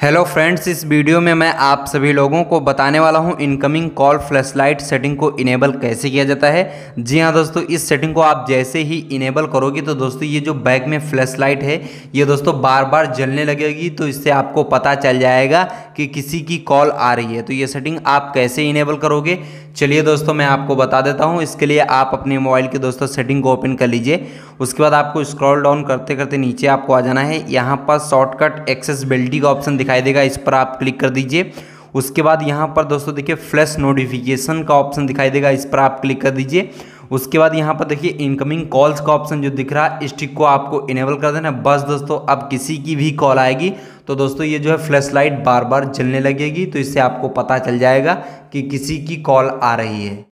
Hello friends इस video में मैं आप सभी लोगों को बताने वाला हूँ incoming call flash light setting को इनेबल कैसे किया जाता है। जी हाँ दोस्तों, इस सेटिंग को आप जैसे ही इनेबल करोगे तो दोस्तों ये जो बैक में फ्लैश लाइट है, ये दोस्तों बार बार जलने लगेगी तो इससे आपको पता चल जाएगा कि किसी की कॉल आ रही है। तो ये सेटिंग आप कैसे इनेबल करोगे? चलिए दोस्तों, मैं आपको बता देता हूँ। इसके लिए आप अपने मोबाइल के दोस्तों सेटिंग को ओपन कर लीजिए। उसके बाद आपको स्क्रॉल डाउन करते करते नीचे आपको आ जाना है। यहाँ पर शॉर्टकट एक्सेसबिलिटी का ऑप्शन दिखाई देगा, इस पर आप क्लिक कर दीजिए। उसके बाद यहाँ पर दोस्तों देखिए फ्लैश नोटिफिकेशन का ऑप्शन दिखाई देगा, इस पर आप क्लिक कर दीजिए। उसके बाद यहाँ पर देखिए इनकमिंग कॉल्स का ऑप्शन जो दिख रहा है, इस टिक को आपको इनेबल कर देना बस दोस्तों, अब किसी की भी कॉल आएगी तो दोस्तों ये जो है फ्लैश लाइट बार बार जलने लगेगी तो इससे आपको पता चल जाएगा कि किसी की कॉल आ रही है।